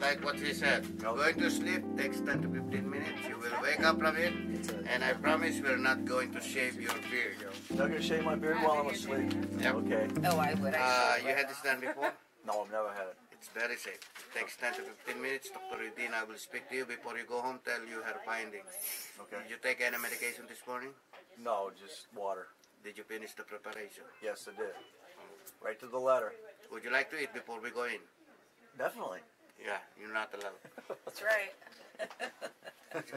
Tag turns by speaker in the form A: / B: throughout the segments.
A: like what he said. Going to sleep takes 10 to 15 minutes. You will wake up from it, and I promise we're not going to shave your beard.
B: Not gonna shave my beard while I'm asleep.
A: Yep.
B: Okay.
C: Oh, I would.
A: Uh, you had this done before?
B: No, I've never had it.
A: It's very safe. It Takes 10 to 15 minutes. Dr. Udina will speak to you before you go home, tell you her findings.
B: Okay.
A: Did you take any medication this morning?
B: No, just water.
A: Did you finish the preparation?
B: Yes, I did. Right to the letter.
A: Would you like to eat before we go in?
B: Definitely.
A: Yeah, you're not the allowed.
C: That's right.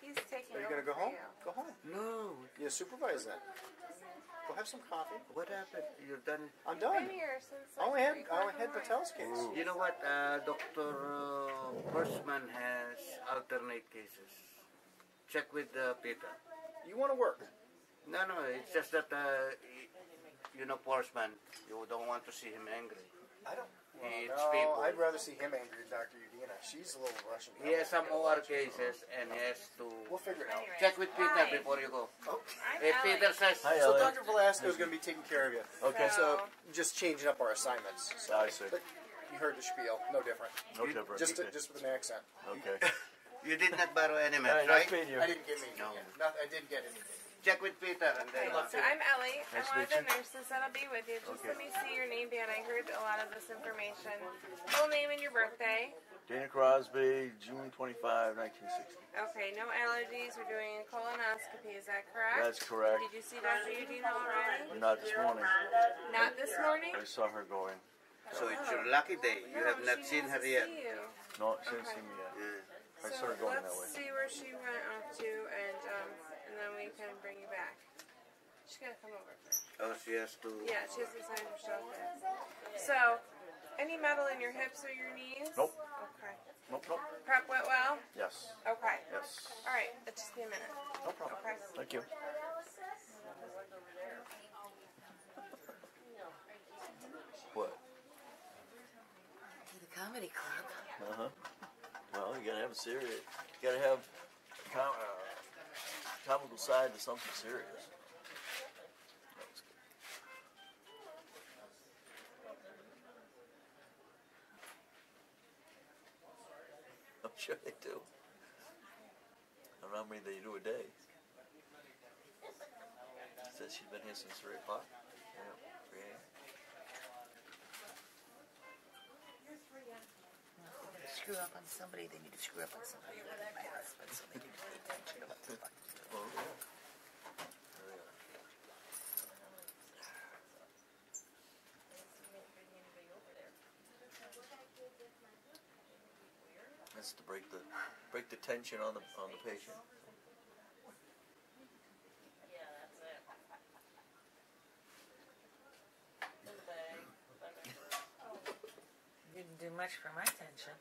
D: He's taking
E: Are you
D: over
E: gonna go
D: for
E: home?
D: you.
E: Go home.
A: No.
E: You supervise that. Go have some coffee.
A: What happened? You're done.
E: I'm
D: Been
E: done.
D: here since
E: I only
D: like
E: had I only had Patel's case.
A: You know what? Uh, Dr. Uh, Horstman has alternate cases. Check with uh, Peter.
E: You want to work?
A: No, no, it's just that, uh, y- you know, Horstman, you don't want to see him angry.
E: I don't.
A: It's
E: no,
A: people.
E: I'd rather see him angry than Dr. Udina. She's a little Russian.
A: He has some OR cases and he has to
E: We'll figure it out.
D: Anyway.
A: check with Peter
D: Hi.
A: before you go.
E: Oh.
D: I'm
A: If
D: Ellie.
A: Peter says,
B: Hi,
E: So Dr. Velasco is going to be taking care of you.
B: Okay.
E: So just changing up our assignments. So,
B: I see.
E: But you heard the spiel. No different.
B: No different.
E: Just
B: Okay.
E: just with an accent.
B: Okay.
A: you did not borrow any
B: Hey,
A: meds,
B: nice
A: right?
E: I didn't get anything.
A: No.
E: yet. Not, I didn't get anything.
A: Check with Peter and then.
D: Okay, so I'm Ellie.
B: Nice
D: I'm one
B: to
D: of the
B: meet you.
D: nurses that'll be with you. Just
B: Okay.
D: let me see your name down. I heard a lot of this information. Full name and your birthday.
B: Dana Crosby, June 25, 1960.
D: Okay, no allergies. We're doing a colonoscopy. Is that correct?
B: That's correct.
D: Did you see Dr. Udina already?
B: Not this morning.
D: Not this morning?
B: I saw her going.
A: So it's your lucky day. You
D: No,
A: have not
D: she
A: seen her
D: wants to
A: yet.
D: see you.
B: No, she didn't see me yet.
A: Yeah.
B: I saw her going that
D: let's
B: way.
D: see where she went off to, and um, and then we can bring you back. She's gonna come over.
A: Oh, she has to.
D: Yeah, she has to sign herself in. So, any metal in your hips or your knees?
B: Nope.
D: Okay.
B: Nope, nope.
D: Prep went well?
B: Yes.
D: Okay.
B: Yes.
D: All right, it's just be a minute.
B: No problem.
D: Okay.
B: Thank you. What?
C: To the comedy club.
B: Uh huh. Well, you gotta have a serious. You gotta have com- comical side to something serious. I'm sure they do. I don't know how many they do a day. Says she's been here since three o'clock. Yeah, three a.m.
C: Screw up on somebody, they need to screw up on somebody my husband, so they need to pay attention to what the fuck.
B: Oh, yeah. There we are. That's to break the break the tension on the on the patient.
C: Didn't do much for my tension.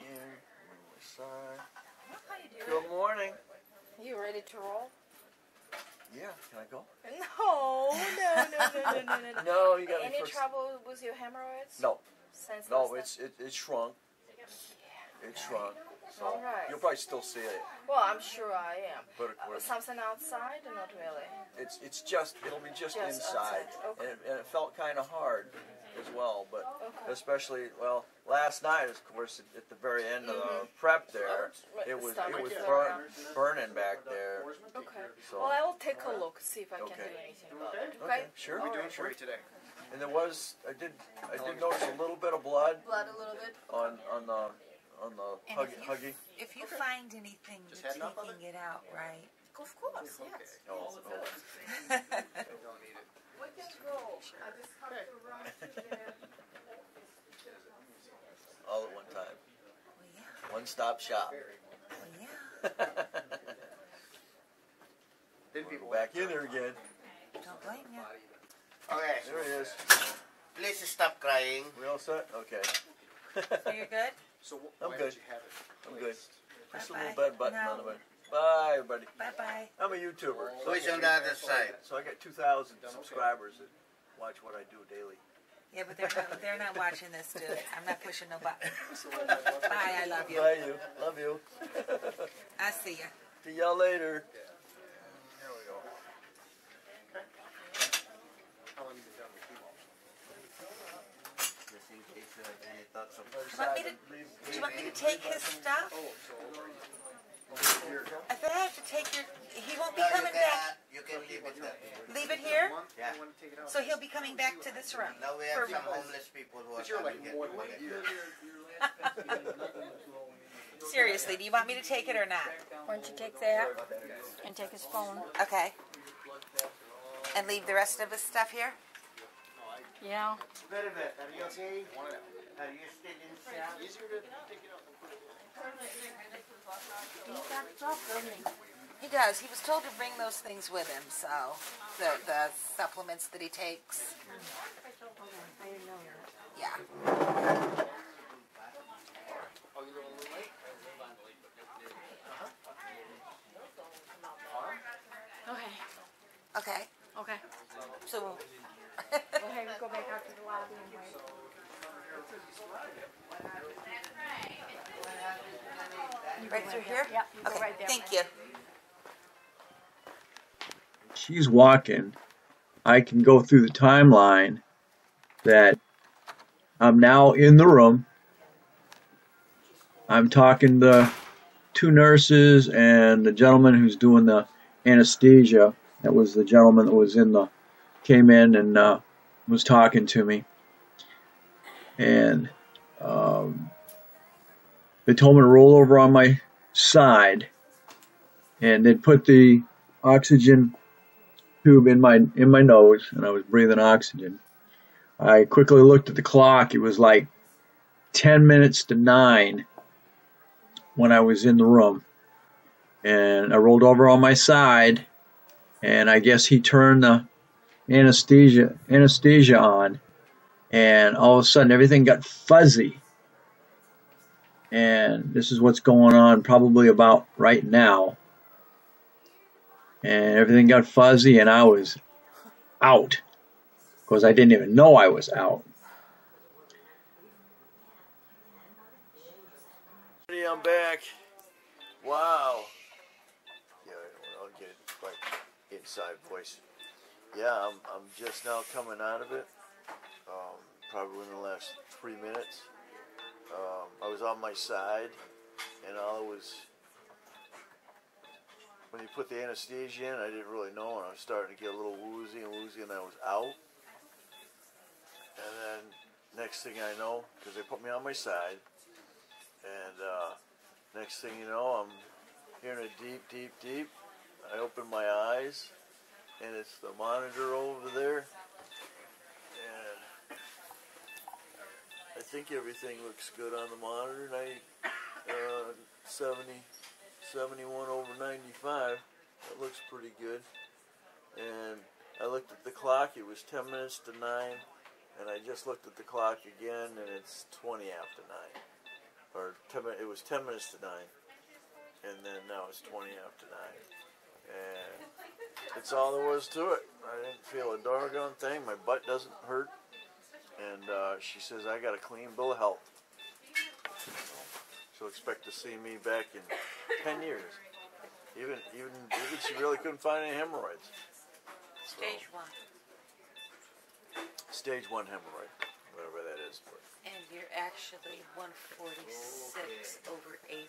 B: Here, on the side.
C: How you doing?
B: Good morning.
D: You ready to roll?
B: Yeah, can I go?
D: No, no, no, no, no, no, no.
B: No, you got
D: Any
B: first.
D: trouble with your hemorrhoids?
B: No,
D: Since
B: no, it's it, it shrunk. It shrunk. So
D: All right.
B: you'll probably still see it,
D: Well, I'm sure I am.
B: but of
D: Uh, something outside? or Not really.
B: it's it's just it'll be just,
D: Just
B: inside,
D: outside, okay.
B: and, it, and it felt kind of hard as well. But
D: Okay.
B: especially well, last night, of course, at, at the very end of the
D: Mm-hmm.
B: prep there, it
D: the
B: was it was
D: is
B: burn, burning back there.
D: Okay.
B: So
D: Well, I will take a look, see if I can do anything about it.
B: okay,
D: Okay?
B: sure,
D: All
E: Doing
D: right.
E: today.
B: And there was I did I did notice a little bit of blood
C: Blood a little bit.
B: on on the on the
C: And
B: huggy,
C: if you,
B: huggy.
C: if you find anything,
E: Just
C: you're
E: had enough of
C: taking it out, right? Of course, yes.
B: Oh, oh.
E: Don't need it.
D: We can go. I just have to run to the...
B: all at one time.
C: Well, yeah.
B: One stop shop.
C: Well, yeah.
E: Then people
B: Back in there again.
C: Don't blame you.
A: Okay,
B: There he is.
A: please stop crying.
B: We all set? Okay.
C: So you're good?
E: So wh-
B: I'm
E: why
B: good.
E: did you have it?
B: I'm good. Just a little
C: Bye-bye.
B: bed button
C: No.
B: on the way. Bye. everybody.
C: Bye bye.
B: I'm a YouTuber.
A: Who is on the other side?
B: So I got 2,000 subscribers that watch what I do daily.
C: Yeah, but they're not, they're not watching this, dude. I'm not pushing no button. Bye, I love you.
B: Bye, you. Love you.
C: I see ya.
B: See y'all later.
E: There we go. How long you been done with chemo?
A: Just in case you have any thoughts of
C: Do you want me to, do you want me to take his stuff?
E: Oh, so
C: If I have to take your, he won't be
A: No, you
C: coming back.
A: you can leave it there.
C: Leave it here?
A: Yeah.
E: you want to take it out?
C: So he'll be coming back to this room?
A: Now we have
C: For-
A: some homeless people who are
E: But like
A: coming here.
E: than.
C: Seriously, do you want me to take it or not?
F: Why don't you take that and take his phone?
C: Okay. And leave the rest of his stuff here?
F: Yeah.
A: Very good. Are you okay? Are you still inside?
E: Easier to take it out than put it
F: He's got stuff, doesn't he?
C: He does. He was told to bring those things with him, so the the supplements that he takes.
F: I didn't know that.
C: Yeah.
E: Oh, you live a little late?
F: Okay.
C: Okay.
F: Okay.
C: So
F: Okay, we go back out to the lobby and wait.
C: Right through here?
F: Yeah, you go
C: Okay.
F: right there.
C: Thank you.
G: she's walking, I can go through the timeline that I'm now in the room. I'm talking to two nurses and the gentleman who's doing the anesthesia. That was the gentleman that was in the came in and uh, was talking to me. And um, they told me to roll over on my side, and they'd put the oxygen tube in my in my nose and I was breathing oxygen. I quickly looked at the clock. It was like 10 minutes to 9 when I was in the room. And I rolled over on my side and I guess he turned the anesthesia anesthesia on and all of a sudden everything got fuzzy. And this is what's going on probably about right now and everything got fuzzy and I was out because I didn't even know I was out.
B: I'm back. Wow. Yeah, I'll get it right inside voice. Yeah, I'm, I'm just now coming out of it. Um, probably in the last three minutes. Um, I was on my side, and all was when you put the anesthesia in, I didn't really know, and I was starting to get a little woozy and woozy, and I was out. And then next thing I know, because they put me on my side, and uh, next thing you know, I'm hearing a deep, deep, deep. I open my eyes, and it's the monitor over there. And I think everything looks good on the monitor. 90, uh, 70, 71 over 95. That looks pretty good. And I looked at the clock. It was 10 minutes to 9. And I just looked at the clock again, and it's 20 after 9 or 10, it was 10 minutes to 9 and then now it's 20 after 9 and that's all there was to it i didn't feel a doggone thing my butt doesn't hurt and uh, she says i got a clean bill of health she'll expect to see me back in 10 years even even even she really couldn't find any hemorrhoids So,
C: Stage one.
B: stage one hemorrhoid whatever that is but
C: And you're actually 146 over 81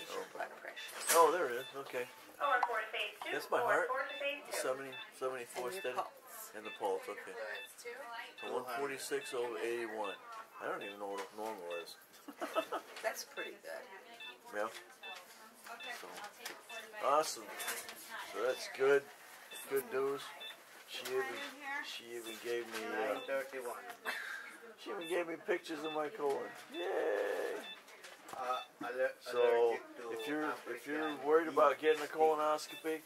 C: is your blood pressure.
B: oh there it is okay
D: Oh, and four to phase two.
B: That's my heart.
D: Four to phase two.
B: 70 74 steady
C: pulse.
B: And the pulse okay So 146 over 81. I don't even know what normal is.
C: That's pretty good.
B: Yeah. So, awesome. So that's good. Good news. She even she even gave me uh,
A: 931.
B: she even gave me pictures of my colon. Yay!
A: Uh,
B: So if you're if you're worried about getting a colonoscopy,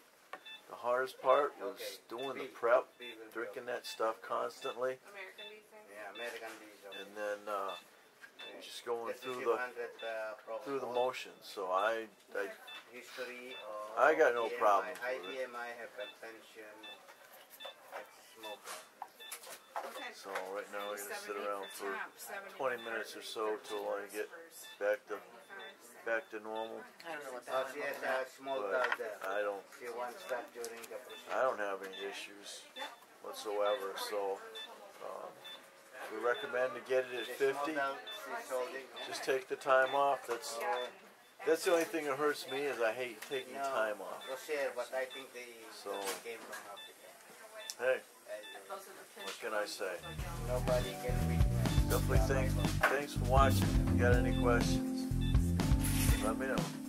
B: the hardest part was
A: Okay.
B: doing the
A: Bee-
B: prep, drinking that stuff constantly,
D: American decent.
A: Yeah, American bees.
B: and then uh, just going through the
A: uh,
B: through the motions. So I, I
A: history
B: I got no
A: BMI.
B: problem with it.
A: BMI, hypertension, ex-smoker.
D: Okay.
B: So right now we're gonna sit around for
D: top, 70
B: 20 minutes or so till I get back to
D: 75,
B: back to normal.
C: I don't know what
A: Oh,
C: that
A: she has
C: was.
A: a small
B: But
A: towel there.
B: I don't
A: She wants that during the procedure.
B: I don't have any issues whatsoever. So um, we recommend to get it at
A: The small
B: 50.
A: towel she's holding.
B: Just take the time off. That's
A: Uh,
B: that's the only thing that hurts me is I hate taking
A: no,
B: time off.
A: Rocher, but I think they
B: So-
A: came from Africa.
B: Hey,
A: Uh,
B: what can I say?
A: nobody can reach me.
B: Definitely thanks thanks for watching. If you got any questions, let me know.